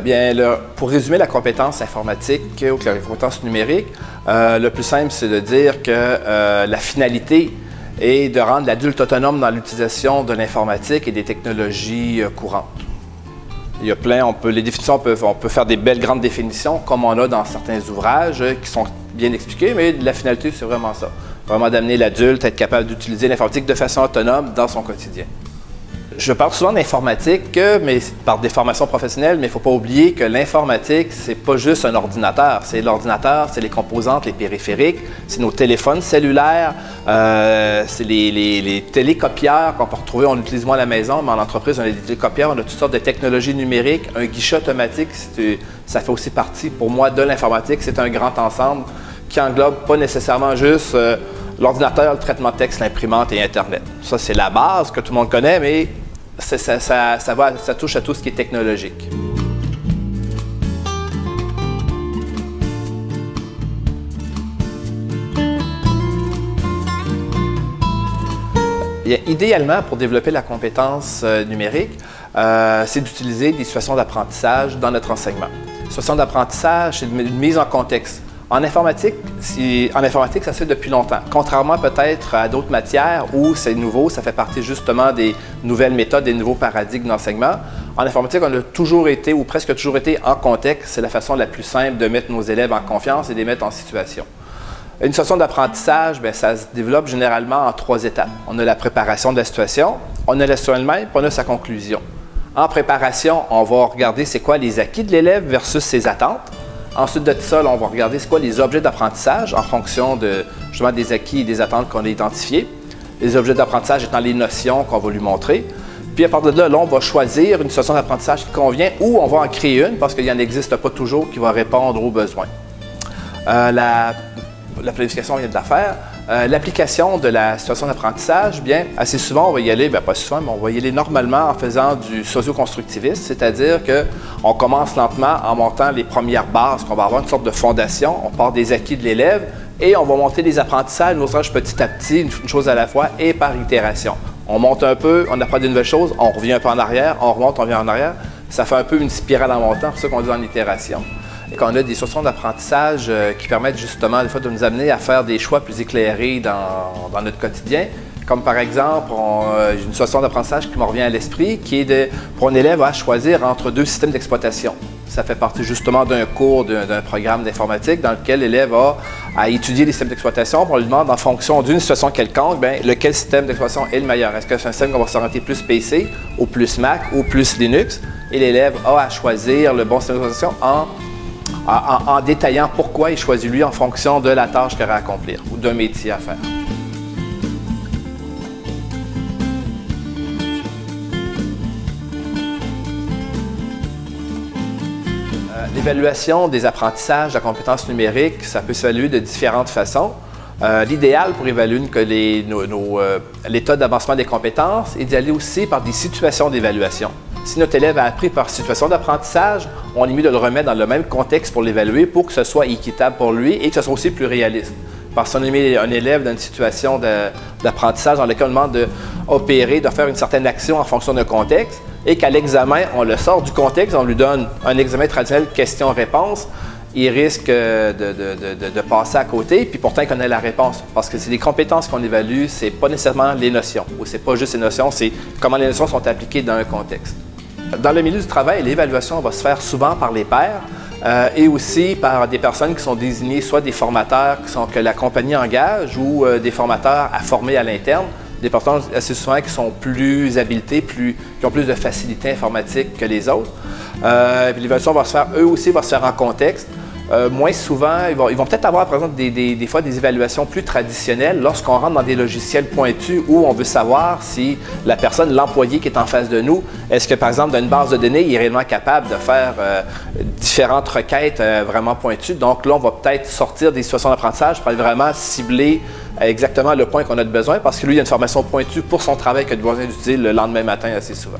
bien, pour résumer la compétence informatique ou la compétence numérique, le plus simple, c'est de dire que la finalité est de rendre l'adulte autonome dans l'utilisation de l'informatique et des technologies courantes. Il y a plein, on peut, les définitions, on peut, faire des belles grandes définitions, comme on a dans certains ouvrages qui sont bien expliqués, mais la finalité, c'est vraiment ça. Vraiment d'amener l'adulte à être capable d'utiliser l'informatique de façon autonome dans son quotidien. Je parle souvent d'informatique, mais par des formations professionnelles, mais il ne faut pas oublier que l'informatique, c'est pas juste un ordinateur. C'est l'ordinateur, c'est les composantes, les périphériques, c'est nos téléphones cellulaires, euh, c'est les, télécopieurs qu'on peut retrouver, on utilise moins à la maison, mais en entreprise, on a des télécopieurs, on a toutes sortes de technologies numériques. Un guichet automatique, ça fait aussi partie, pour moi, de l'informatique. C'est un grand ensemble qui englobe pas nécessairement juste euh, l'ordinateur, le traitement de texte, l'imprimante et Internet. Ça, c'est la base que tout le monde connaît, mais ça, touche à tout ce qui est technologique. Idéalement, pour développer la compétence euh, numérique, euh, c'est d'utiliser des situations d'apprentissage dans notre enseignement. Situation d'apprentissage, c'est une mise en contexte. En informatique, ça se fait depuis longtemps. Contrairement peut-être à d'autres matières où c'est nouveau, ça fait partie justement des nouvelles méthodes, des nouveaux paradigmes d'enseignement. En informatique, on a toujours été, ou presque toujours été, en contexte. C'est la façon la plus simple de mettre nos élèves en confiance et de les mettre en situation. Une situation d'apprentissage, ben, ça se développe généralement en trois étapes. On a la préparation de la situation, on a la situation elle-même, puis on a sa conclusion. En préparation, on va regarder c'est quoi les acquis de l'élève versus ses attentes. Ensuite de ça, on va regarder c'est quoi les objets d'apprentissage en fonction de, justement des acquis et des attentes qu'on a identifiés. Les objets d'apprentissage étant les notions qu'on va lui montrer. Puis à partir de là, on va choisir une solution d'apprentissage qui convient ou on va en créer une parce qu'il n'y en existe pas toujours qui va répondre aux besoins. Euh, la, la planification, vient de la faire. Euh, l'application de la situation d'apprentissage, bien, assez souvent, on va y aller, bien, pas souvent, mais on va y aller normalement en faisant du socio-constructivisme, c'est-à-dire qu'on commence lentement en montant les premières bases, qu'on va avoir une sorte de fondation, on part des acquis de l'élève et on va monter les apprentissages, nos ouvrages petit à petit, une, chose à la fois et par itération. On monte un peu, on apprend de nouvelles choses, on revient un peu en arrière, on remonte, on revient en arrière. Ça fait un peu une spirale en montant, c'est ça qu'on dit en itération qu'on a des solutions d'apprentissage euh, qui permettent justement des fois de nous amener à faire des choix plus éclairés dans, notre quotidien. Comme par exemple, euh, j'ai une solution d'apprentissage qui me revient à l'esprit, qui est de, pour un élève à choisir entre deux systèmes d'exploitation. Ça fait partie justement d'un cours, d'un programme d'informatique dans lequel l'élève a à étudier les systèmes d'exploitation. On lui demande en fonction d'une situation quelconque, bien, lequel système d'exploitation est le meilleur? Est-ce que c'est un système qu'on va s'orienter plus PC ou plus Mac ou plus Linux? Et l'élève a à choisir le bon système d'exploitation en en, détaillant pourquoi il choisit lui en fonction de la tâche qu'il a à accomplir ou d'un métier à faire. Euh, l'évaluation des apprentissages de la compétence numérique, ça peut s'évaluer de différentes façons. Euh, l'idéal pour évaluer euh, l'état d'avancement des compétences est d'y aller aussi par des situations d'évaluation. Si notre élève a appris par situation d'apprentissage, on est mieux de le remettre dans le même contexte pour l'évaluer pour que ce soit équitable pour lui et que ce soit aussi plus réaliste. Parce qu'on met un élève dans une situation d'apprentissage dans laquelle on demande d'opérer, de faire une certaine action en fonction d'un contexte, et qu'à l'examen, on le sort du contexte, on lui donne un examen traditionnel question-réponse, il risque de, passer à côté, puis pourtant il connaît la réponse. Parce que c'est les compétences qu'on évalue, c'est pas nécessairement les notions, ou c'est pas juste les notions, c'est comment les notions sont appliquées dans un contexte. Dans le milieu du travail, l'évaluation va se faire souvent par les pairs euh, et aussi par des personnes qui sont désignées, soit des formateurs que la compagnie engage ou euh, des formateurs à former à l'interne, des personnes assez souvent qui sont plus habilitées, plus, qui ont plus de facilité informatique que les autres. Euh, l'évaluation va se faire, eux aussi, va se faire en contexte. Euh, moins souvent, ils vont, peut-être avoir, par exemple, des, fois des évaluations plus traditionnelles lorsqu'on rentre dans des logiciels pointus où on veut savoir si la personne, l'employé qui est en face de nous, est-ce que, par exemple, dans une base de données, il est réellement capable de faire euh, différentes requêtes euh, vraiment pointues. Donc là, on va peut-être sortir des situations d'apprentissage pour aller vraiment cibler exactement le point qu'on a de besoin parce que lui, il a une formation pointue pour son travail qu'il a besoin d'utiliser le lendemain matin assez souvent.